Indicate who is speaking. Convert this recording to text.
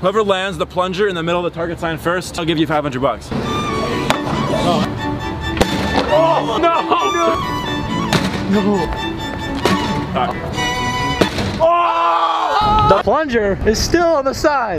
Speaker 1: Whoever lands the plunger in the middle of the target sign first, I'll give you 500 bucks. Oh. Oh, no! No! no. Oh!
Speaker 2: The plunger is still on the side.